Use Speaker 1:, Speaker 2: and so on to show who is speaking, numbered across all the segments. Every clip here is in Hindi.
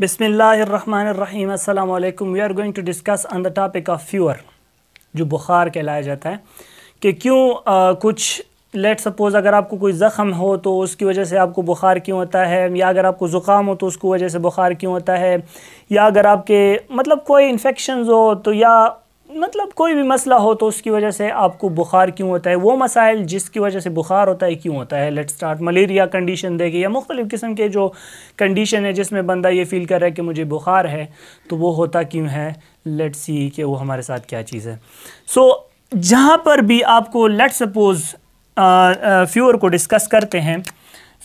Speaker 1: बिसमीम अल्लाम we are going to discuss on the topic of fever जो बुखार कहलाया जाता है, कि क्यों कुछ लेट सपोज़ अगर आपको कोई ज़ख़म हो तो उसकी वजह से आपको बुखार क्यों होता है, या अगर आपको ज़ुकाम हो तो उसकी वजह से बुखार क्यों होता है, या अगर आपके मतलब कोई इन्फेक्शन हो तो या मतलब कोई भी मसला हो तो उसकी वजह से आपको बुखार क्यों होता है? वो मसाइल जिसकी वजह से बुखार होता है क्यों होता है? लेट स्टार्ट मलेरिया कंडीशन देगी या मुख्तलिफ़ किस्म के जो कंडीशन है जिसमें बंदा ये फ़ील कर रहा है कि मुझे बुखार है तो वो होता क्यों है? लेट सी कि वो हमारे साथ क्या चीज़ है। सो so, जहाँ पर भी आपको लेट सपोज़ फ्यूर को डिस्कस करते हैं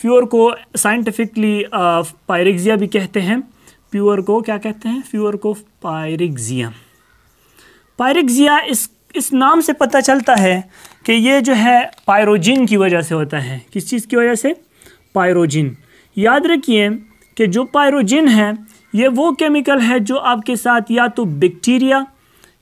Speaker 1: फ्यूर को साइंटिफिकली पायरिक्जिया भी कहते हैं। प्योर को क्या कहते हैं? फ्यूर को पायरिक्जिया पायरिक्जिया इस इस नाम से पता चलता है कि ये जो है पायरोजिन की वजह से होता है। किस चीज़ की वजह से? पायरोजिन। याद रखिए कि जो पायरोजिन है, ये वो केमिकल है जो आपके साथ या तो बैक्टीरिया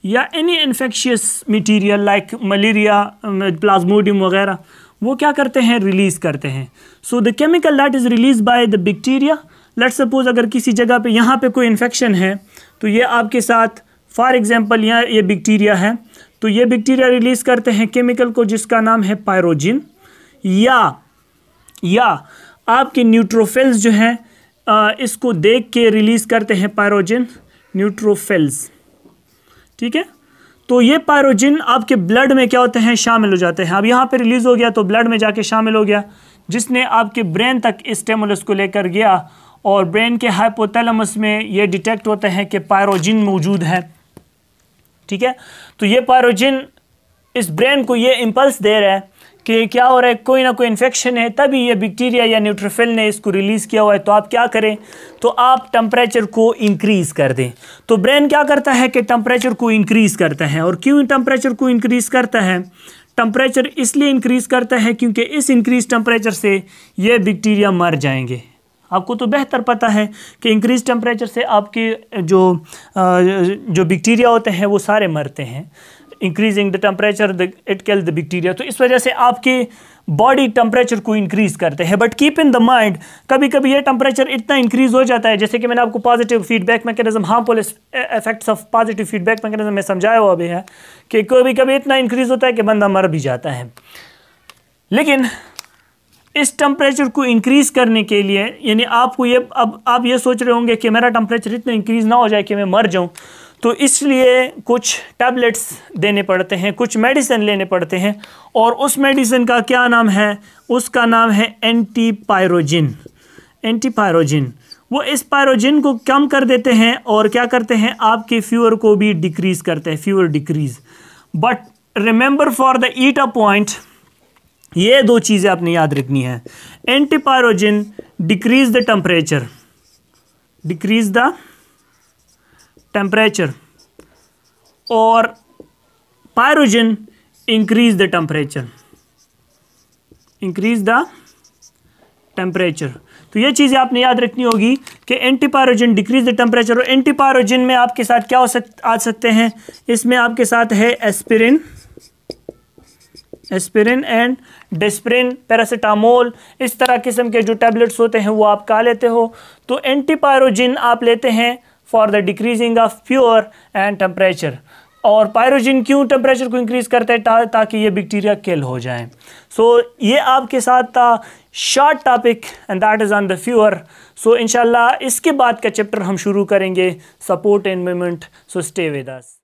Speaker 1: या any infectious material like malaria plasmodium वगैरह, वो क्या करते हैं? रिलीज़ करते हैं। So the chemical that is release by the bacteria let suppose अगर किसी जगह पे यहाँ पे कोई इन्फेक्शन है तो ये आपके साथ फॉर एग्ज़ाम्पल यहाँ ये बैक्टीरिया है तो ये बैक्टीरिया रिलीज़ करते हैं केमिकल को जिसका नाम है पायरोजिन या या आपके न्यूट्रोफेल्स जो हैं इसको देख के रिलीज़ करते हैं पायरोजिन न्यूट्रोफेल्स ठीक है? तो ये पायरोजिन आपके ब्लड में क्या होते हैं? शामिल हो जाते हैं। अब यहाँ पे रिलीज़ हो गया तो ब्लड में जाके शामिल हो गया, जिसने आपके ब्रेन तक स्टेमुलस को लेकर गया, और ब्रेन के हाइपोथैलेमस में ये डिटेक्ट होते हैं कि पायरोजिन मौजूद है। ठीक है? तो ये पायरोजिन इस ब्रेन को ये इम्पल्स दे रहा है कि क्या हो रहा है? कोई ना कोई इन्फेक्शन है, तभी ये बैक्टीरिया या न्यूट्रोफिल ने इसको रिलीज़ किया हुआ है। तो आप क्या करें? तो आप टम्परेचर को इंक्रीज़ कर दें। तो ब्रेन क्या करता है कि टम्परेचर को इंक्रीज़ करता है। और क्यों टम्परेचर को इंक्रीज़ करता है? टम्परेचर इसलिए इंक्रीज़ करता है क्योंकि इस इंक्रीज टम्परेचर से ये बैक्टीरिया मर जाएँगे। आपको तो बेहतर पता है कि इंक्रीज टेम्परेचर से आपके जो जो बैक्टीरिया होते हैं, वो सारे मरते हैं। Increasing the temperature the it kill the bacteria तो इस वजह से आपके बॉडी टेम्परेचर को इंक्रीज करते हैं। But keep in the mind कभी कभी ये टेम्परेचर इतना इंक्रीज हो जाता है, जैसे कि मैंने आपको positive feedback mechanism harmful effects of positive feedback mechanism में समझाया हुआ भी है कि कभी कभी इतना इंक्रीज होता है कि बंदा मर भी जाता है। लेकिन इस टेम्परेचर को इंक्रीज़ करने के लिए, यानी आपको ये, अब आप ये सोच रहे होंगे कि मेरा टेम्परेचर इतना इंक्रीज़ ना हो जाए कि मैं मर जाऊँ तो इसलिए कुछ टैबलेट्स देने पड़ते हैं, कुछ मेडिसिन लेने पड़ते हैं, और उस मेडिसिन का क्या नाम है? उसका नाम है एंटीपायरोजिन एंटीपायरोजिन वो इस पायरोजिन को कम कर देते हैं और क्या करते हैं? आपके फ्यूअर को भी डिक्रीज़ करते हैं fever decrease but remember for the eat a point ये दो चीज़ें आपने याद रखनी है। Antipyrogen decrease the temperature decrease the temperature और pyrogen increase the temperature increase the temperature तो ये चीज़ें आपने याद रखनी होगी कि एंटीपायरोजिन डिक्रीज द टेम्परेचर और एंटीपायरोजिन में आपके साथ क्या हो सक, आ सकते हैं। इसमें आपके साथ है aspirin aspirin and disprin paracetamol इस तरह किस्म के जो टैबलेट्स होते हैं वो आप खा लेते हो। तो एंटीपायरोजिन आप लेते हैं for the decreasing of fever and temperature और पायरोजिन क्यों टेम्परेचर को इंक्रीज करते हैं? ता, ताकि ये बैक्टीरिया किल हो जाए। सो so, ये आपके साथ था short topic and that is on the fever so इनशाला इसके बाद का चैप्टर हम शुरू करेंगे। Support movement so stay with us